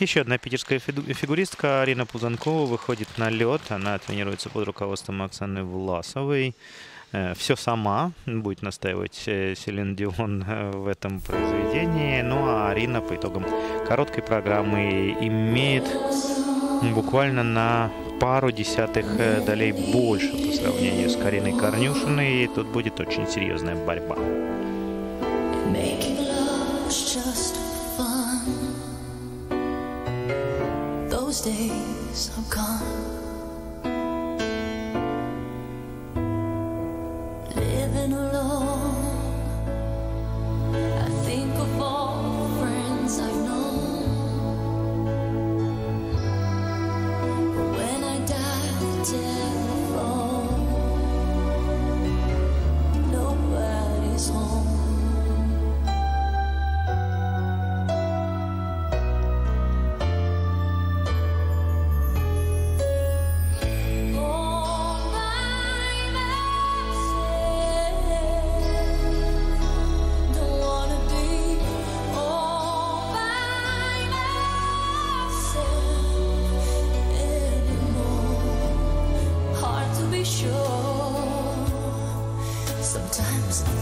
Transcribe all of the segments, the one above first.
Еще одна питерская фигуристка Арина Пузанкова выходит на лед. Она тренируется под руководством Оксаны Власовой. Э, Все сама будет настаивать э, Селин Дион э, в этом произведении. Ну а Арина по итогам короткой программы имеет буквально на пару десятых долей больше по сравнению с Кариной Корнюшиной. И тут будет очень серьезная борьба. Those days are gone.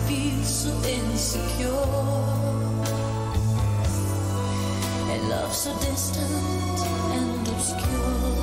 feel so insecure. A love so distant and obscure.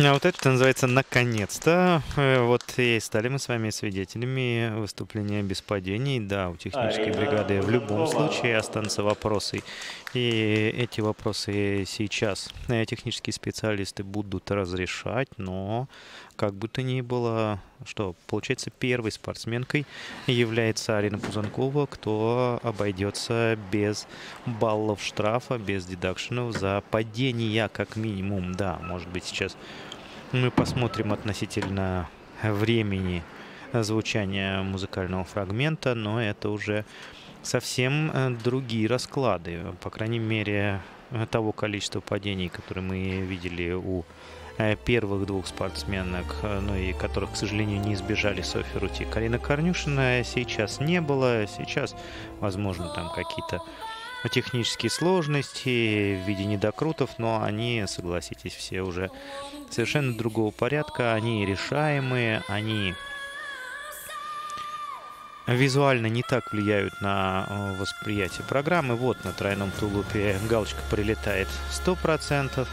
А вот это называется «Наконец-то». Э, вот и стали мы с вами свидетелями выступления без падений. Да, у технической бригады в любом случае останутся вопросы. И эти вопросы сейчас э, технические специалисты будут разрешать, но как бы то ни было, что получается первой спортсменкой является Арина Пузанкова, кто обойдется без баллов штрафа, без дедакшенов за падение как минимум. Да, может быть сейчас мы посмотрим относительно времени звучания музыкального фрагмента, но это уже совсем э, другие расклады. По крайней мере, того количества падений, которые мы видели у э, первых двух спортсменок, э, ну и которых, к сожалению, не избежали Софи Рути. Карина Корнюшина сейчас не было. Сейчас, возможно, там какие-то технические сложности в виде недокрутов, но они, согласитесь, все уже совершенно другого порядка, они решаемые, они визуально не так влияют на э, восприятие программы. Вот на тройном тулупе галочка прилетает 100%.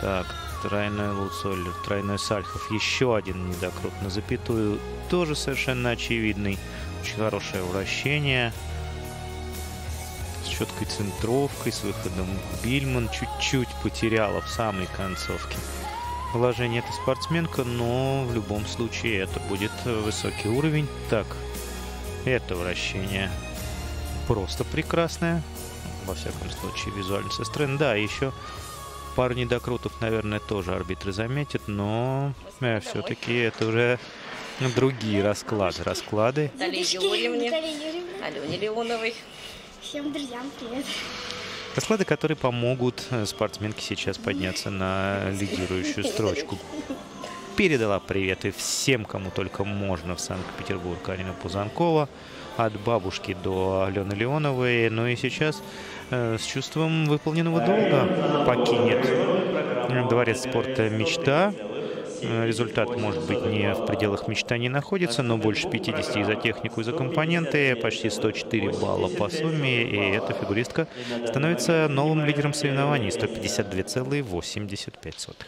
Так, тройной луцоль, тройной сальхов, еще один недокрут на запятую, тоже совершенно очевидный. Очень хорошее вращение четкой центровкой, с выходом Бильман чуть-чуть потеряла в самой концовке. Положение эта спортсменка, но в любом случае это будет высокий уровень. Так, это вращение просто прекрасное. Во всяком случае, визуально со стороны. Да, еще пару недокрутов, наверное, тоже арбитры заметят, но э, все-таки это уже другие расклады. Расклады. Юрьевне, Алене Леоновой. Всем друзьям привет. Расклады, которые помогут э, спортсменке сейчас подняться на лидирующую строчку. Передала приветы всем, кому только можно в Санкт-Петербург. Алина Пузанкова. От бабушки до Алены Леоновой. Ну и сейчас э, с чувством выполненного долга покинет Дворец спорта «Мечта». Э, результат, может быть, не в пределах мечтаний находится, но больше 50 и за технику, и за компоненты, почти 104 балла по сумме, и эта фигуристка становится новым лидером соревнований, 152,85.